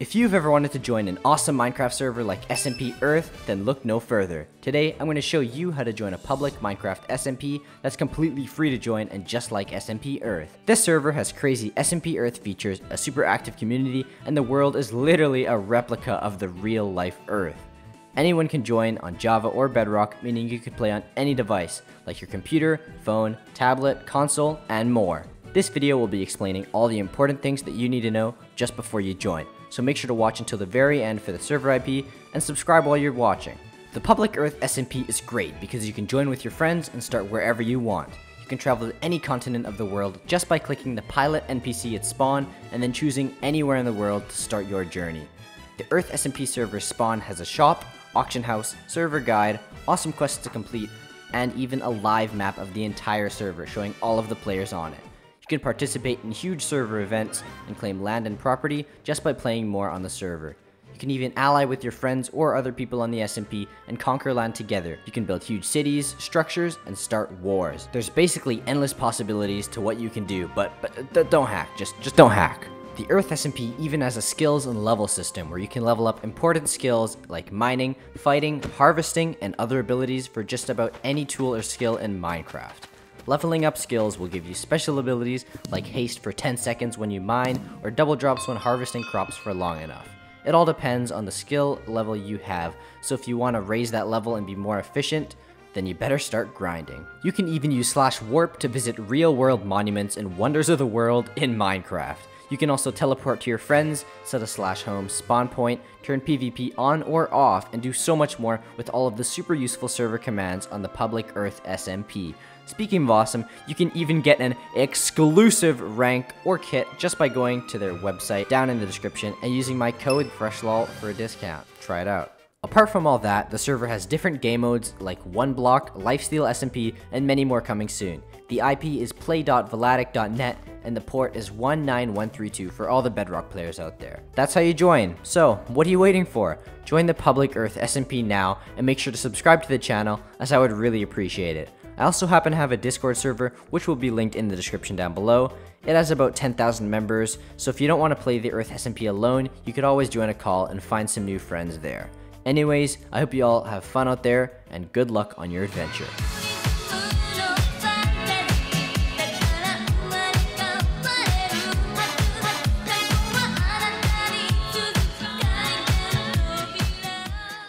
If you've ever wanted to join an awesome Minecraft server like SMP Earth, then look no further. Today, I'm going to show you how to join a public Minecraft SMP that's completely free to join and just like SMP Earth. This server has crazy SMP Earth features, a super active community, and the world is literally a replica of the real life Earth. Anyone can join on Java or Bedrock, meaning you can play on any device, like your computer, phone, tablet, console, and more. This video will be explaining all the important things that you need to know just before you join so make sure to watch until the very end for the server IP and subscribe while you're watching. The Public Earth SMP is great because you can join with your friends and start wherever you want. You can travel to any continent of the world just by clicking the pilot NPC at spawn and then choosing anywhere in the world to start your journey. The Earth SMP server spawn has a shop, auction house, server guide, awesome quests to complete, and even a live map of the entire server showing all of the players on it can participate in huge server events and claim land and property just by playing more on the server. You can even ally with your friends or other people on the SMP and conquer land together. You can build huge cities, structures, and start wars. There's basically endless possibilities to what you can do, but, but uh, don't hack, just, just don't hack. The Earth SMP even has a skills and level system where you can level up important skills like mining, fighting, harvesting, and other abilities for just about any tool or skill in Minecraft. Leveling up skills will give you special abilities like haste for 10 seconds when you mine, or double drops when harvesting crops for long enough. It all depends on the skill level you have, so if you want to raise that level and be more efficient, then you better start grinding. You can even use slash warp to visit real world monuments and wonders of the world in Minecraft. You can also teleport to your friends, set a slash home spawn point, turn PvP on or off, and do so much more with all of the super useful server commands on the public Earth SMP. Speaking of awesome, you can even get an exclusive rank or kit just by going to their website down in the description and using my code FreshLol for a discount. Try it out. Apart from all that, the server has different game modes like One Block, Lifesteal SMP, and many more coming soon. The IP is play.valatic.net and the port is 19132 for all the Bedrock players out there. That's how you join. So, what are you waiting for? Join the Public Earth SMP now and make sure to subscribe to the channel as I would really appreciate it. I also happen to have a Discord server, which will be linked in the description down below. It has about 10,000 members, so if you don't want to play the Earth SMP alone, you could always join a call and find some new friends there. Anyways, I hope you all have fun out there, and good luck on your adventure.